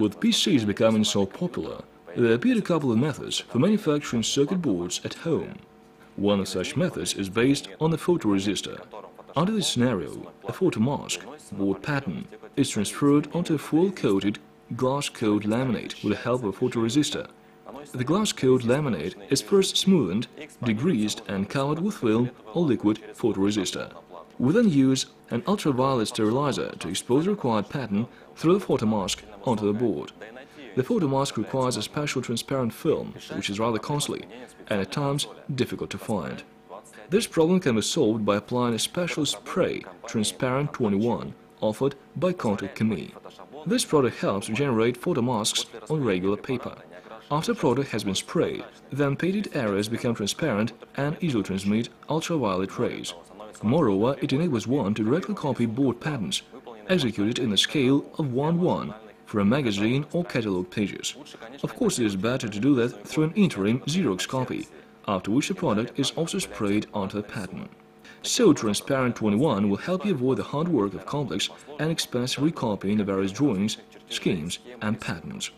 With PCs becoming so popular, there appeared a couple of methods for manufacturing circuit boards at home. One of such methods is based on a photoresistor. Under this scenario, a photomask, board pattern, is transferred onto a foil-coated glass-coat laminate with the help of a photoresistor. The glass-coat laminate is first smoothened, degreased and covered with film or liquid photoresistor. We then use an ultraviolet sterilizer to expose the required pattern through the photomask onto the board. The photomask requires a special transparent film, which is rather costly and at times difficult to find. This problem can be solved by applying a special spray, Transparent 21, offered by Kontakt Chemie. This product helps generate photomasks on regular paper. After product has been sprayed, then painted areas become transparent and easily transmit ultraviolet rays. Moreover, it enables one to directly copy board patterns, executed in the scale of 1-1 from magazine or catalog pages. Of course, it is better to do that through an interim Xerox copy, after which the product is also sprayed onto the pattern. So Transparent 21 will help you avoid the hard work of complex and expensive recopying of various drawings, schemes and patterns.